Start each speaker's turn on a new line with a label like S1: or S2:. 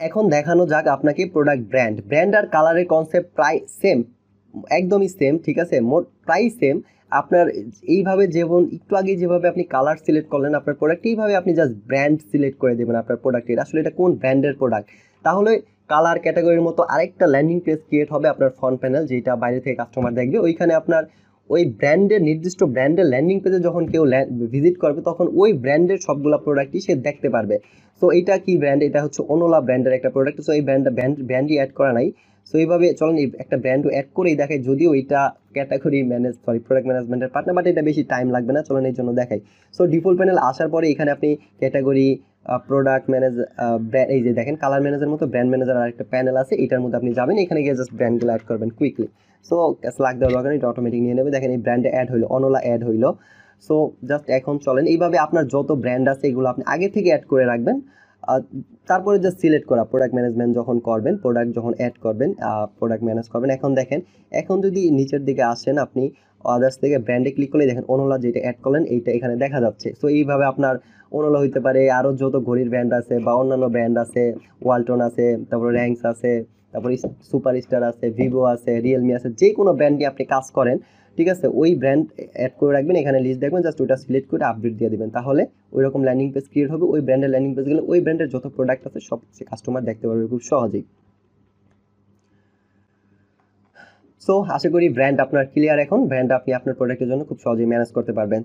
S1: এখন দেখানো যাক আপনাকে প্রোডাক্ট ব্র্যান্ড ব্র্যান্ড আর কালারের কনসেপ্ট প্রায় সেম একদমই সেম ঠিক আছে? মোট প্রায় সেম আপনার এইভাবে যেমন, একটু আগে যেভাবে আপনি কালার সিলেক্ট করলেন আপনার প্রোডাক্ট এইভাবে আপনি জাস্ট ব্র্যান্ড সিলেক্ট করে দেবেন আপনার প্রোডাক্টের আসলে এটা কোন ব্র্যান্ডের প্রোডাক্ট তাহলে কালার ক্যাটাগরির মতো আরেকটা ল্যান্ডিং পেজ ক্রিয়েট হবে আপনার ফ্রন্ট প্যানেল যেটা বাইরে থেকে কাস্টমার দেখবে। ওইখানে আপনার ওই ব্র্যান্ডের নির্দিষ্ট ব্র্যান্ডের ল্যান্ডিং পেজে যখন কেউ ভিজিট করবে, তখন ওই ব্র্যান্ডের সবগুলো প্রোডাক্টই সে দেখতে পারবে। সো এটা কি ব্র্যান্ড এটা হচ্ছে অনোলা ব্র্যান্ডের একটা প্রোডাক্ট সো এই ব্র্যান্ড ব্র্যান্ড ব্র্যান্ডই অ্যাড করা নাই। সো এইভাবে চলেন একটা ব্র্যান্ডও অ্যাড করেই দেখাই। যদিও এটা ক্যাটাগরি ম্যানেজ সরি প্রোডাক্ট ম্যানেজমেন্টের পার্টনার বাট এটা বেশি টাইম লাগবে না। চলেন, এই জন্য দেখাই। সো ডিফল্ট প্যানেল আসার পরে এখানে আপনি ক্যাটাগরি প্রোডাক্ট ম্যানেজার এই যে দেখেন কালার ম্যানেজার মতো ব্র্যান্ড ম্যানেজার আর একটা প্যানেল আছে, এটার মধ্যে আপনি যাবেন, এখানে গিয়ে জাস্ট ব্র্যান্ডগুলো অ্যাড করবেন কুইকলি সো লাগ দেওয়ার দরকার এটা অটোমেটিক নিয়ে নেবে। দেখেন এই ব্র্যান্ডে অ্যাড হইল অনলা অ্যাড হইল। সো জাস্ট এখন চলেন, এইভাবে আপনার যত ব্র্যান্ড আছে, এগুলো আপনি আগে থেকে অ্যাড করে রাখবেন। তারপরে জাস্ট সিলেক্ট করা প্রোডাক্ট ম্যানেজমেন্ট যখন করবেন প্রোডাক্ট যখন অ্যাড করবেন প্রোডাক্ট ম্যানেজ করবেন। এখন দেখেন, এখন যদি নিচের দিকে আসেন আপনি আদার্স থেকে ব্র্যান্ডে ক্লিক করলে দেখেন ওনোলা যেটা অ্যাড করলেন, এইটা এখানে দেখা যাচ্ছে। সো এইভাবে আপনার ওনোলা হইতে পারে আরও যত ঘড়ির ব্র্যান্ড আছে বা অন্যান্য ব্র্যান্ড আছে ওয়ালটন আছে, তারপরে র্যাঙ্কস আছে তারপর সুপার স্টার আছে ভিভো আছে রিয়েলমি আছে যে কোনো ব্র্যান্ডে আপনি কাজ করেন, ঠিক আছে? ওই ব্র্যান্ড অ্যাড করে রাখবেন, এখানে লিস্ট দেখবেন জাস্ট ওটা সিলেক্ট করে আপডেট দিয়ে দেবেন। তাহলে ওই রকম ল্যান্ডিং পেজ ক্রিয়েট হবে, ওই ব্র্যান্ডের ল্যান্ডিং পেজ গেলে ওই ব্র্যান্ডের যত প্রোডাক্ট আছে, সব কাস্টমার দেখতে পারবে খুব সহজেই। সো আশা করি ব্র্যান্ড আপনার ক্লিয়ার এখন ব্র্যান্ড আপনি আপনার প্রোডাক্টের জন্য খুব সহজেই ম্যানেজ করতে পারবেন।